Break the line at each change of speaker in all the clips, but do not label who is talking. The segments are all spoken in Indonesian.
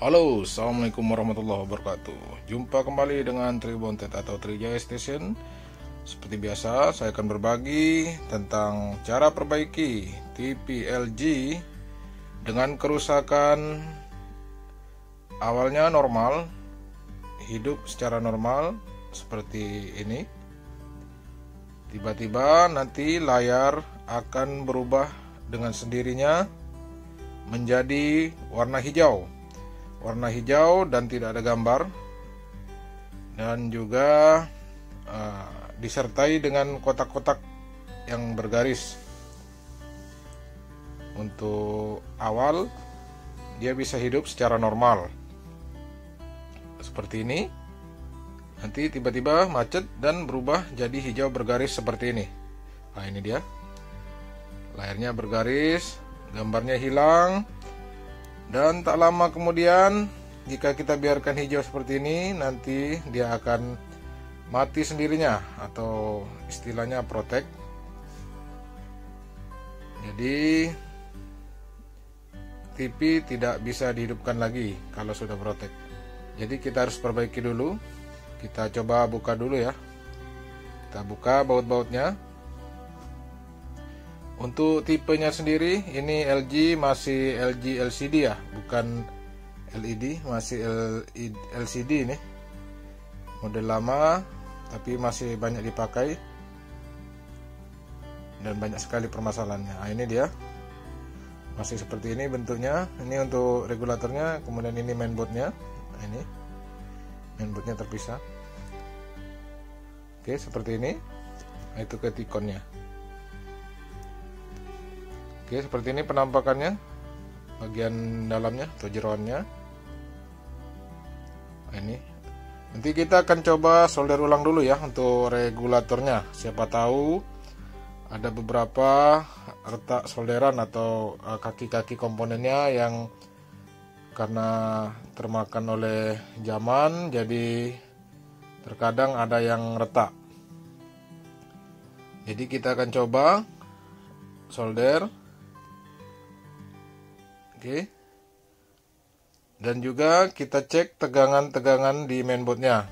Halo, Assalamualaikum warahmatullahi wabarakatuh. Jumpa kembali dengan Tribontet atau Trijaya Station. Seperti biasa, saya akan berbagi tentang cara perbaiki TV LG Dengan kerusakan awalnya normal Hidup secara normal seperti ini. Tiba-tiba nanti layar akan berubah dengan sendirinya menjadi warna hijau warna hijau dan tidak ada gambar. Dan juga uh, disertai dengan kotak-kotak yang bergaris. Untuk awal dia bisa hidup secara normal. Seperti ini. Nanti tiba-tiba macet dan berubah jadi hijau bergaris seperti ini. Nah ini dia. Layarnya bergaris gambarnya hilang dan tak lama kemudian jika kita biarkan hijau seperti ini nanti dia akan mati sendirinya atau istilahnya protek. Jadi TV tidak bisa dihidupkan lagi kalau sudah protek. Jadi kita harus perbaiki dulu. Kita coba buka dulu ya. Kita buka baut-bautnya untuk tipenya sendiri ini LG masih LG LCD ya, bukan LED, masih LCD ini. Model lama tapi masih banyak dipakai dan banyak sekali permasalahannya. Nah, ini dia. Masih seperti ini bentuknya. Ini untuk regulatornya, kemudian ini mainboardnya. Nah, ini mainboardnya terpisah. Oke, seperti ini. Nah, itu ketikonnya. Oke, seperti ini penampakannya. Bagian dalamnya atau jeroannya. Nah, ini. Nanti kita akan coba solder ulang dulu ya untuk regulatornya. Siapa tahu ada beberapa retak solderan atau eh, kaki-kaki komponennya yang karena termakan oleh zaman jadi terkadang ada yang retak. Jadi kita akan coba solder Oke. Dan juga kita cek tegangan-tegangan di mainboardnya.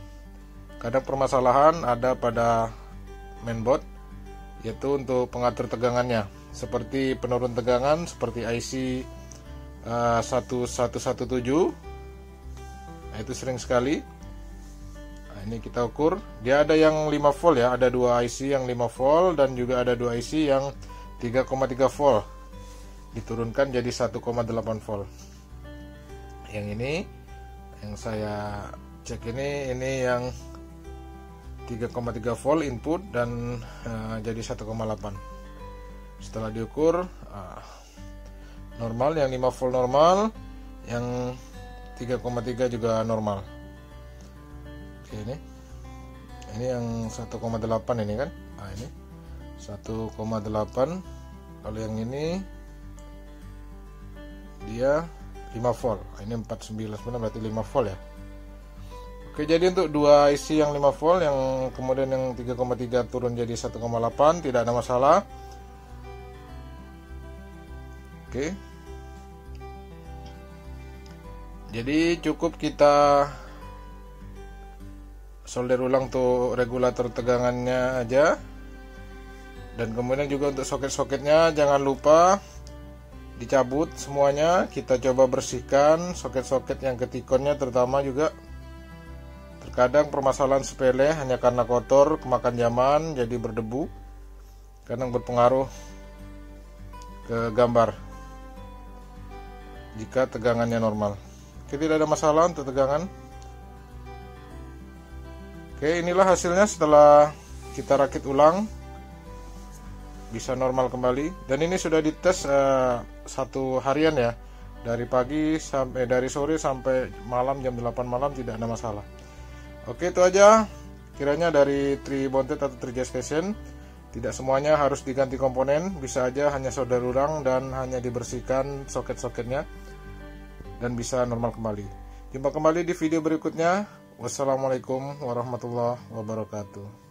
Kadang permasalahan ada pada mainboard yaitu untuk pengatur tegangannya. Seperti penurun tegangan seperti IC uh, 1117 nah, itu sering sekali. Nah, ini kita ukur. Dia ada yang 5 volt ya ada dua IC yang 5 volt dan juga ada dua IC yang 3,3 volt diturunkan jadi 1,8 volt. Yang ini yang saya cek ini ini yang 3,3 volt input dan uh, jadi 1,8 setelah diukur uh, normal yang 5 volt normal yang 3,3 juga normal. Oke ini. Ini yang 1,8 ini kan? Nah ini. 1,8 kalau yang ini dia 5 volt. Nah, ini 499 berarti 5 volt ya? Oke jadi untuk dua IC yang 5 volt yang kemudian yang 3,3 turun jadi 1,8 tidak ada masalah. Oke. Jadi cukup kita solder ulang untuk regulator tegangannya aja. Dan kemudian juga untuk soket-soketnya jangan lupa dicabut semuanya kita coba bersihkan soket-soket yang ketikonnya terutama juga terkadang permasalahan sepele hanya karena kotor kemakan zaman jadi berdebu kadang berpengaruh ke gambar jika tegangannya normal. Oke tidak ada masalah untuk tegangan. Oke inilah hasilnya setelah kita rakit ulang bisa normal kembali. Dan ini sudah dites uh, satu harian ya. Dari pagi sampai dari sore sampai malam jam 8 malam tidak ada masalah. Oke itu aja. Kiranya dari Tri Bontet atau Tri Station tidak semuanya harus diganti komponen. Bisa aja hanya solder ulang dan hanya dibersihkan soket-soketnya dan bisa normal kembali. Jumpa kembali di video berikutnya. Wassalamualaikum warahmatullahi wabarakatuh